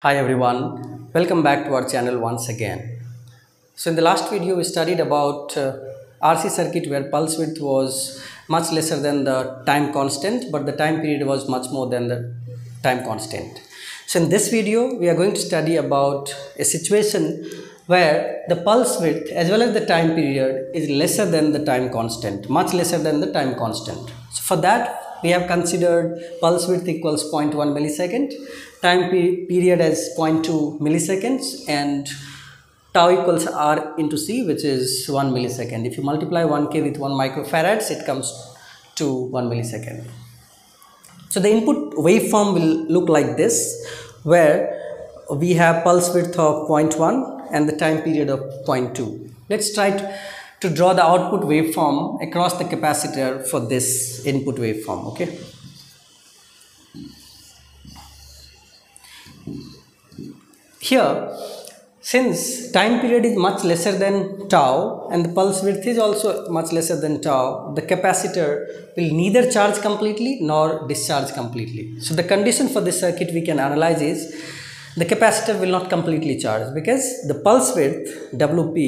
Hi everyone, welcome back to our channel once again. So in the last video we studied about uh, RC circuit where pulse width was much lesser than the time constant but the time period was much more than the time constant. So in this video we are going to study about a situation where the pulse width as well as the time period is lesser than the time constant, much lesser than the time constant. So for that we have considered pulse width equals 0.1 millisecond, time pe- period as 0.2 milliseconds and tau equals R into C which is 1 millisecond. If you multiply 1K with 1 microfarads it comes to 1 millisecond. So the input waveform will look like this where we have pulse width of 0.1 and the time period of 0.2. Let's try to draw the output waveform across the capacitor for this input waveform okay. Here since time period is much lesser than tau and the pulse width is also much lesser than tau, the capacitor will neither charge completely nor discharge completely. So the condition for this circuit we can analyze is the capacitor will not completely charge because the pulse width Wp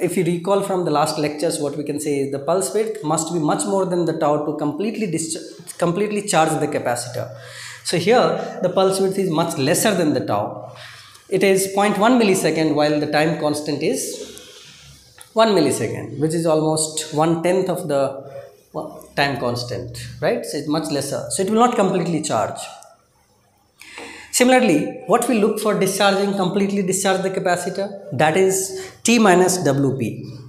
if you recall from the last lectures what we can say is the pulse width must be much more than the tau to completely completely charge the capacitor. So here the pulse width is much lesser than the tau it is 0.1 millisecond while the time constant is 1 millisecond which is almost one tenth of the time constant right? So it's much lesser. So it will not completely charge. Similarly what we look for discharging completely discharge the capacitor? That is t minus wp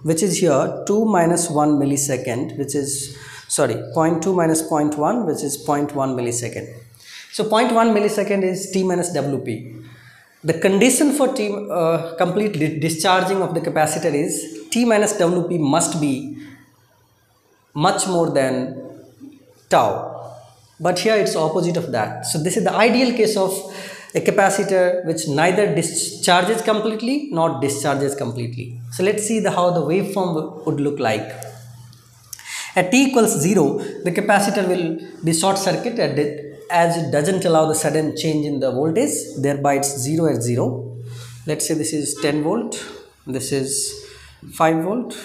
which is here 2 minus 1 millisecond which is sorry 0.2 minus 0.1 which is 0.1 millisecond. So 0.1 millisecond is t minus wp the condition for T uh, complete discharging of the capacitor is T minus Wp must be much more than tau. But here it's opposite of that. So this is the ideal case of a capacitor which neither discharges completely nor discharges completely. So let's see the, how the waveform would look like. At t equals 0, the capacitor will be short circuit at as it doesn't allow the sudden change in the voltage thereby it's 0 at 0 let's say this is 10 volt this is 5 volt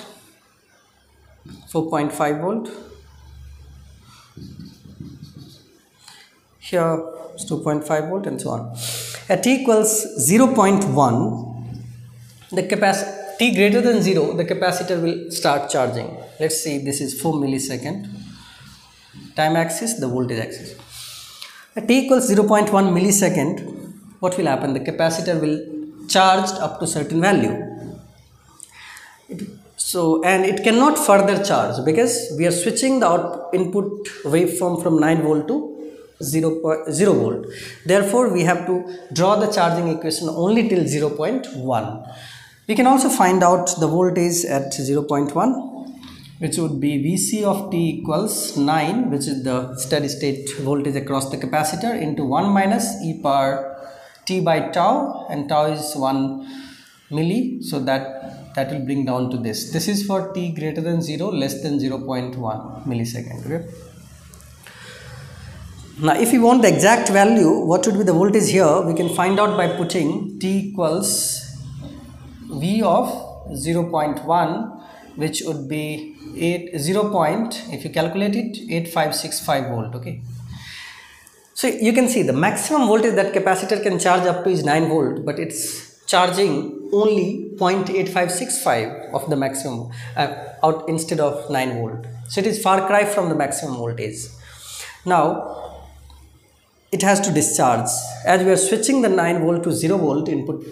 4.5 volt. Here it's 2.5 volt and so on. At t equals 0.1 the capacity t greater than 0 the capacitor will start charging. Let's see this is 4 millisecond. Time axis the voltage axis at t equals 0.1 millisecond what will happen? The capacitor will charged up to certain value. It, so and it cannot further charge because we are switching the out input waveform from 9 volt to 0, 0 volt. Therefore we have to draw the charging equation only till 0.1 we can also find out the voltage at 0.1 which would be Vc of t equals 9 which is the steady state voltage across the capacitor into 1 minus e power t by tau and tau is 1 milli. So that that will bring down to this. This is for t greater than 0 less than 0.1 millisecond okay? Now if you want the exact value what would be the voltage here? We can find out by putting t equals v of 0.1 which would be 8 0 point if you calculate it 8565 volt okay? So you can see the maximum voltage that capacitor can charge up to is 9 volt but it's charging only 0.8565 of the maximum uh, out instead of 9 volt. So it is far cry from the maximum voltage. Now it has to discharge. As we are switching the 9 volt to 0 volt input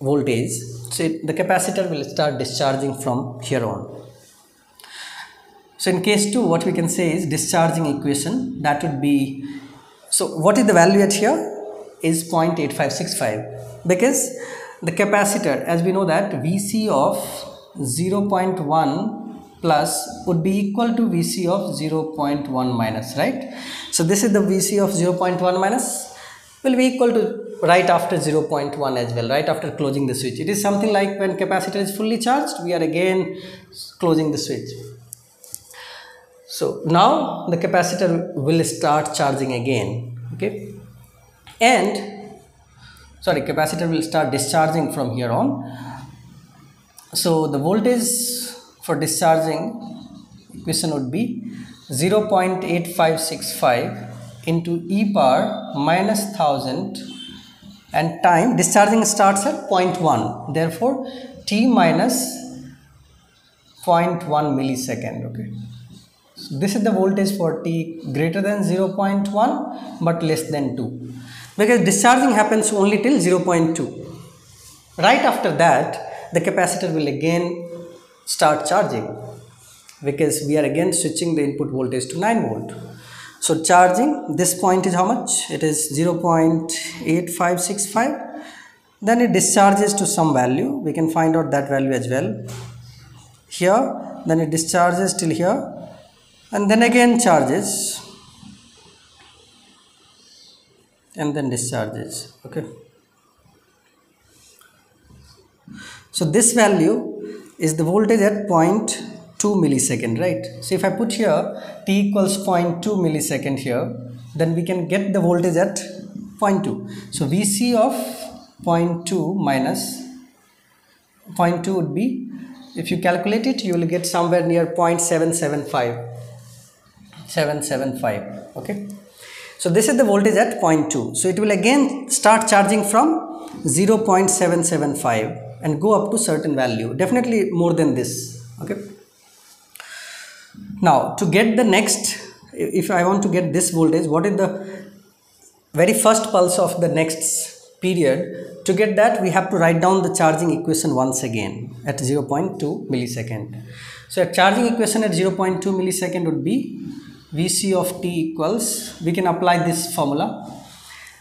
voltage so the capacitor will start discharging from here on. So in case 2 what we can say is discharging equation that would be so what is the value at here? Is 0.8565 because the capacitor as we know that Vc of 0.1 plus would be equal to Vc of 0.1 minus right? So this is the Vc of 0.1 minus will be equal to right after 0.1 as well right after closing the switch. It is something like when capacitor is fully charged we are again closing the switch. So now the capacitor will start charging again okay? And sorry capacitor will start discharging from here on. So the voltage for discharging equation would be 0.8565 into e power minus 1000 and time discharging starts at 0.1 therefore t minus 0.1 millisecond okay. So this is the voltage for t greater than 0.1 but less than 2 because discharging happens only till 0.2 right after that the capacitor will again start charging. Because we are again switching the input voltage to 9 volt so charging this point is how much? It is 0.8565 then it discharges to some value. We can find out that value as well. Here then it discharges till here. And then again charges. And then discharges. Okay. So this value is the voltage at point 2 millisecond right? So if i put here t equals 0.2 millisecond here then we can get the voltage at 0.2 so vc of 0.2 minus 0.2 would be if you calculate it you will get somewhere near 0.775 775 okay? So this is the voltage at 0.2 so it will again start charging from 0.775 and go up to certain value. Definitely more than this okay now to get the next if i want to get this voltage what is the very first pulse of the next period? To get that we have to write down the charging equation once again at 0.2 millisecond. So a charging equation at 0.2 millisecond would be vc of t equals we can apply this formula.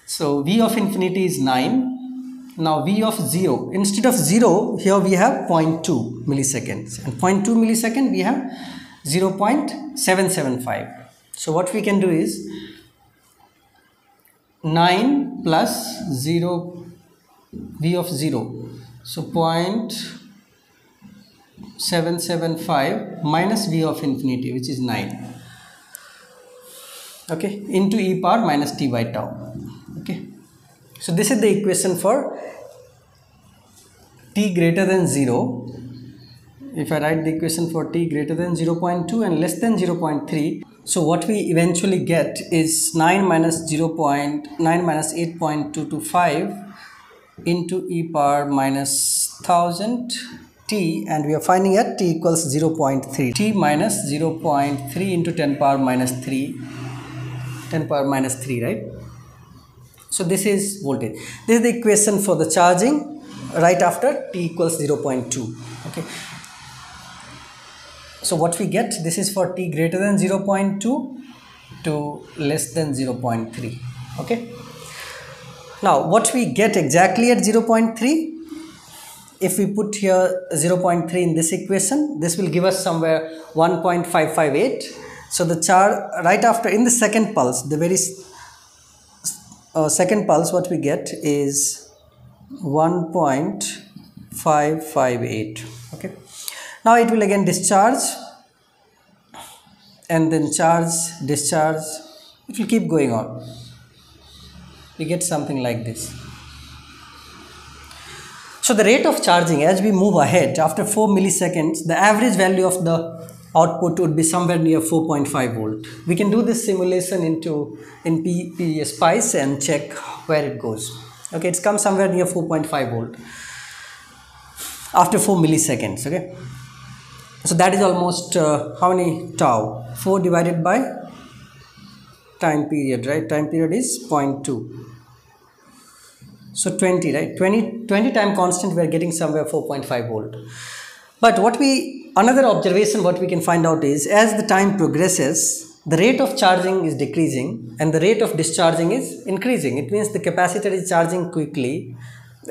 So v of infinity is 9 now v of 0 instead of 0 here we have 0.2 milliseconds. And 0.2 millisecond we have 0.775 so what we can do is 9 plus 0 v of 0 so 0.775 minus v of infinity which is 9 okay into e power minus t by tau. Okay. So this is the equation for t greater than 0 if I write the equation for t greater than 0.2 and less than 0.3 so what we eventually get is 9 minus 0. 0.9 minus 8.225 into e power minus 1000 t and we are finding at t equals 0.3 t minus 0.3 into 10 power minus 3 10 power minus 3 right? So this is voltage. This is the equation for the charging right after t equals 0.2 okay so what we get this is for t greater than 0.2 to less than 0.3 okay? Now what we get exactly at 0.3 if we put here 0.3 in this equation this will give us somewhere 1.558 so the charge right after in the second pulse the very uh, second pulse what we get is 1.558 okay? Now it will again discharge and then charge discharge it will keep going on. We get something like this. So the rate of charging as we move ahead after 4 milliseconds the average value of the output would be somewhere near 4.5 volt. We can do this simulation into in P, PSpice and check where it goes. Okay it's come somewhere near 4.5 volt after 4 milliseconds okay so that is almost uh, how many tau? 4 divided by time period right? Time period is 0.2 so 20 right? 20 20 time constant we are getting somewhere 4.5 volt. But what we another observation what we can find out is as the time progresses the rate of charging is decreasing and the rate of discharging is increasing. It means the capacitor is charging quickly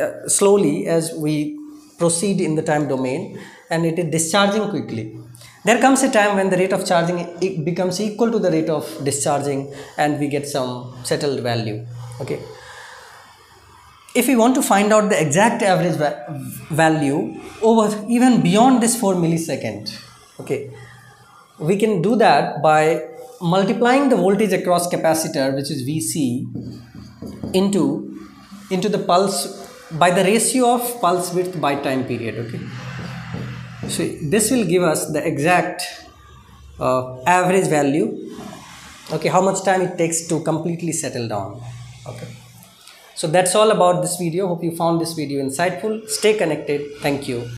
uh, slowly as we proceed in the time domain and it is discharging quickly. There comes a time when the rate of charging becomes equal to the rate of discharging and we get some settled value okay? If we want to find out the exact average va value over even beyond this 4 millisecond okay? We can do that by multiplying the voltage across capacitor which is vc into into the pulse by the ratio of pulse width by time period okay so this will give us the exact uh, average value. Okay how much time it takes to completely settle down. Okay. So that's all about this video. Hope you found this video insightful. Stay connected. Thank you